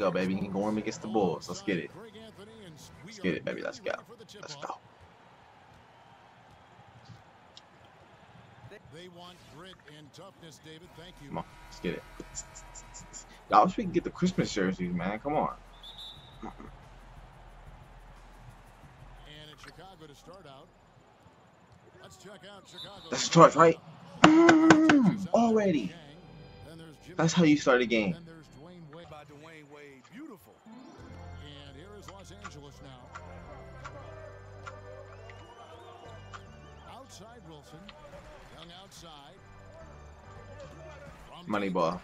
go, baby. Gorham against the Bulls. Let's get it. Let's get it, baby. Let's go. Let's go. They want grit and toughness, David. Thank you. Come on, let's get it. I wish we could get the Christmas jerseys, man. Come on. And in Chicago to start out. Let's check out Chicago. That's Detroit, right? Mm, already. That's how you start a game. Los Angeles now. Outside Wilson. Young outside. Moneyball.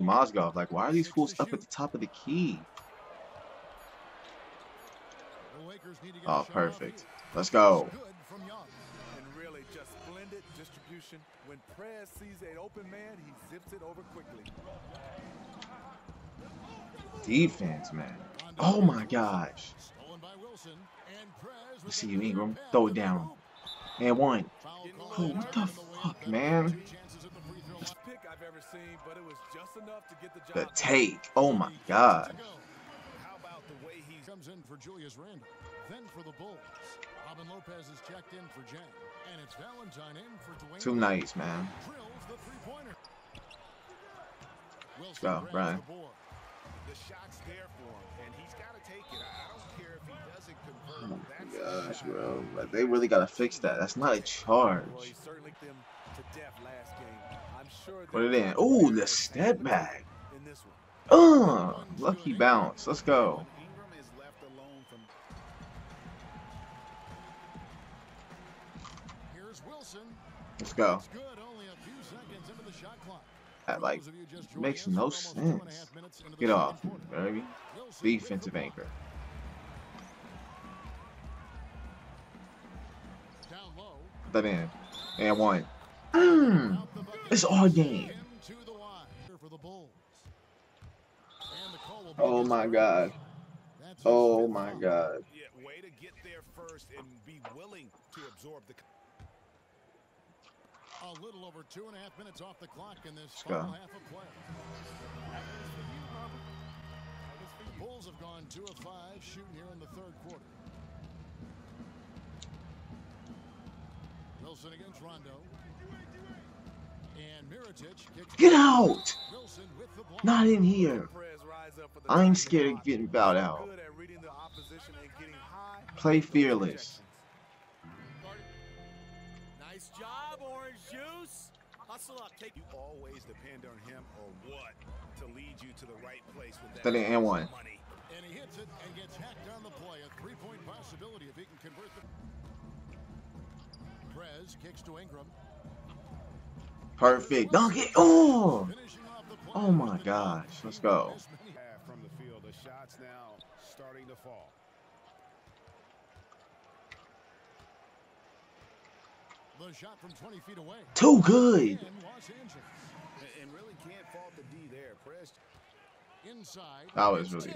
Mozgov, like, why are these fools up at the top of the key? Oh, perfect. Let's go. When Prez sees an open man, he zips it over quickly. Defense, man. Oh my gosh. Let's see you, Ingram. Throw it down. And one. Oh, what the fuck, man? The take. Oh my god. Comes in for Julius Randle. Then for the Bulls. Robin Lopez is checked in for Jang. And it's Valentine in for Dwyane. Too nice, man. Let's go, Brian. The shot's there for him, and he's got to take it. I don't care if he doesn't convert. Oh my gosh, bro. Like, they really got to fix that. That's not a charge. Put it in. Oh, the step back. Uh, lucky bounce. Let's go. Let's go. That like makes no sense. Get off, baby. Defensive anchor. That in. And one. Mm, it's all game. Oh my god. Oh my god. Way to get there first and be willing to absorb the a little over two and a half minutes off the clock in this Let's final go. half of play. The Bulls have gone two of five shooting here in the third quarter. Wilson against Rondo. And Mirotic Get out! Not in here. I'm scared of getting bowed out. Play fearless. You always depend on him or what to lead you to the right place with that and one. money. And he hits it and gets hacked on the play. A three-point possibility if he can convert the. Prez kicks to Ingram. Perfect. Dunk it. Oh. Oh my gosh. Let's go. From the field, the shots now starting to fall. The shot from 20 feet away. Too good. And really can't fault the D there. Pressed inside. That was really.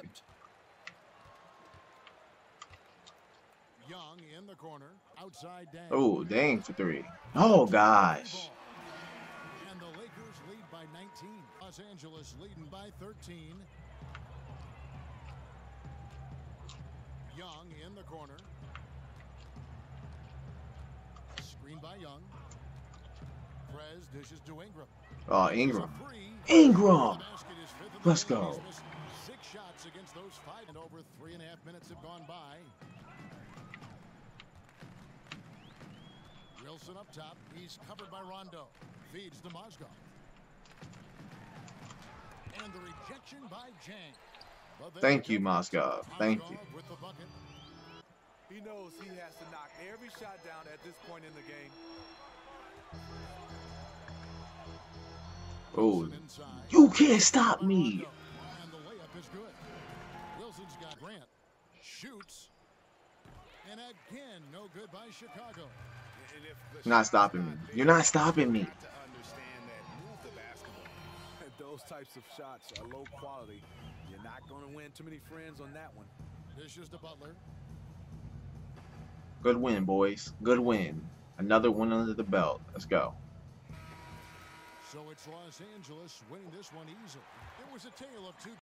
Young in the corner, outside down. Oh, dang for three. Oh gosh. And the Lakers lead by 19. Los Angeles leading by 13. Young in the corner. Screen by Young. Prez dishes to Ingram. Oh, Ingram. Ingram! Let's go. Six shots against those five, and over three and a half minutes have gone by. Wilson up top. He's covered by Rondo. Feeds to Mozgov. And the rejection by Jang. Thank you, Mozgov. Thank you. He knows he has to knock every shot down at this point in the game. Oh, you can't stop me. And the layup is good. Wilson's got Grant. Shoots. And again, no good by Chicago. Not stopping me. You're not stopping me. Those types of shots are low quality. You're not going to win too many friends on that one. This is the Butler. Good win, boys. Good win. Another one under the belt. Let's go. So it's Los Angeles winning this one easily. It was a tale of two